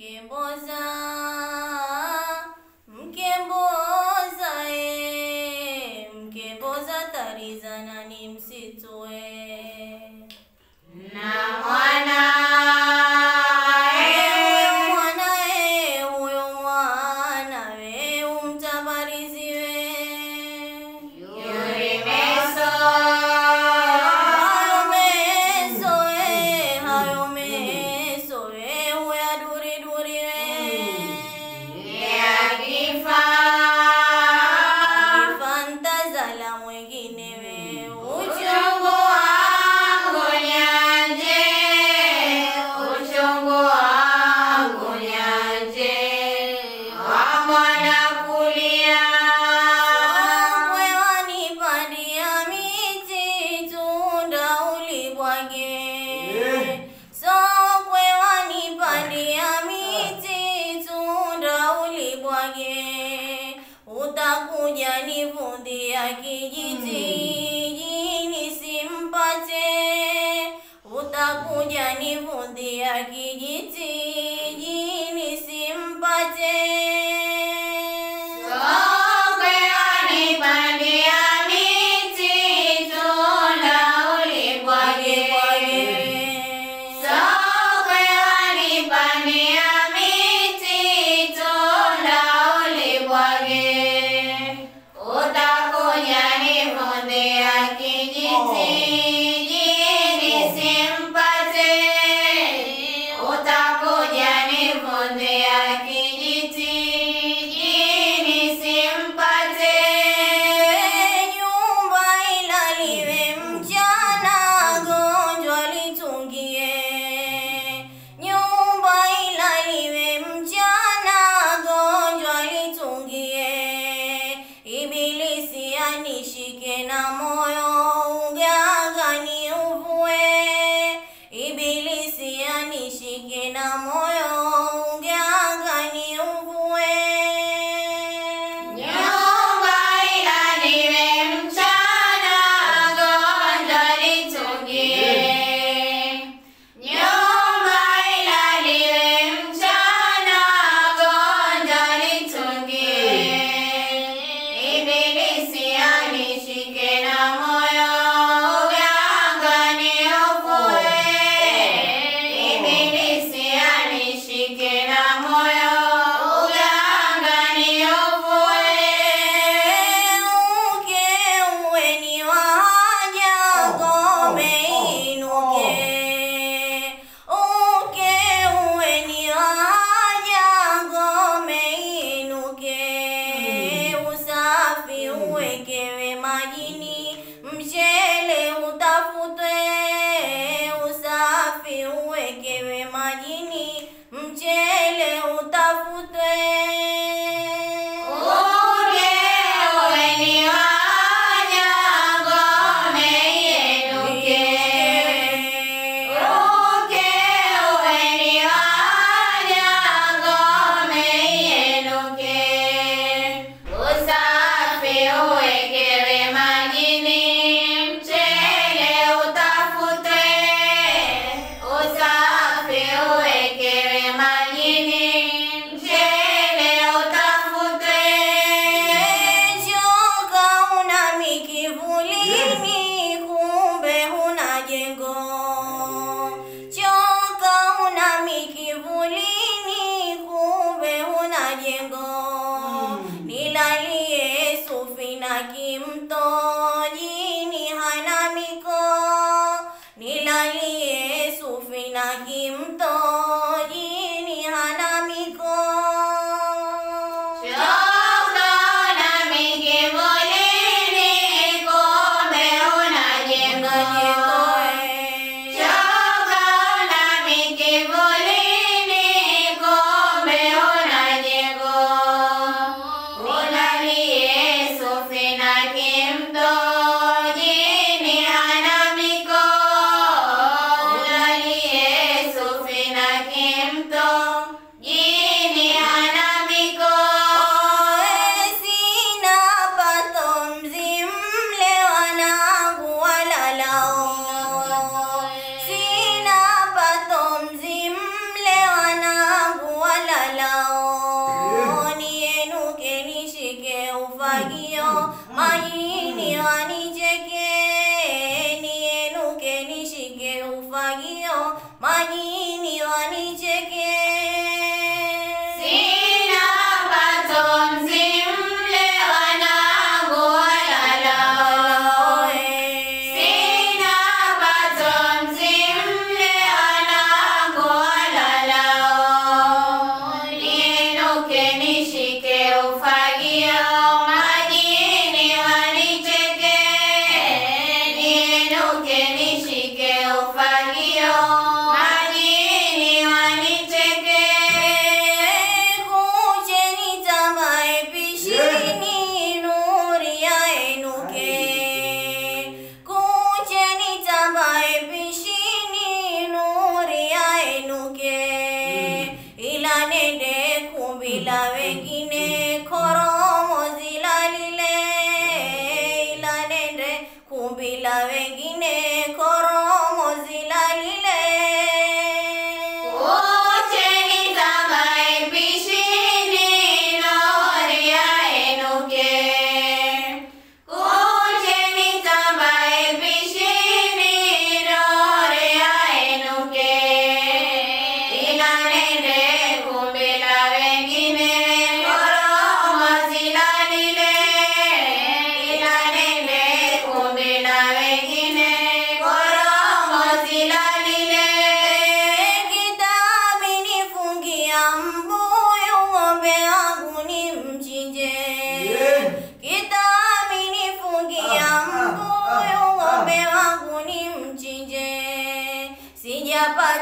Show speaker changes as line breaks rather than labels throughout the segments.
game was a uh, حكيم طالب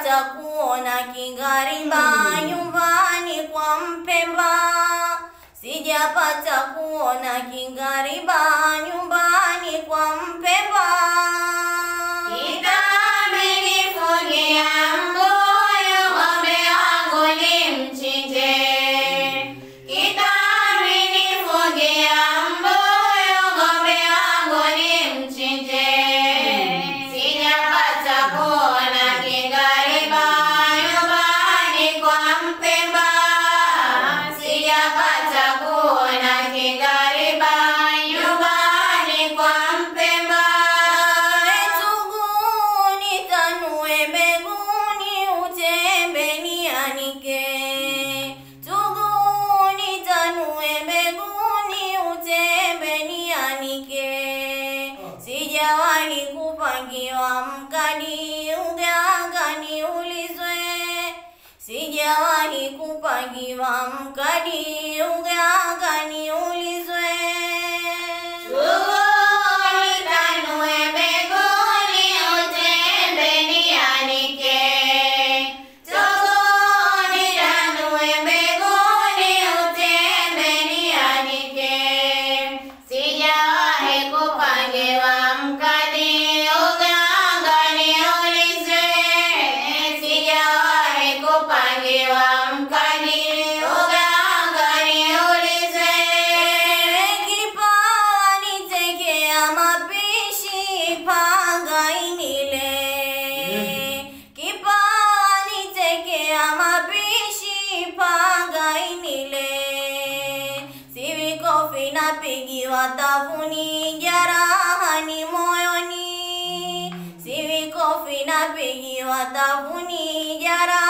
hata kuona
kingariba nyumbani kwa Mpemba, sijapata kuona kingariba
যারা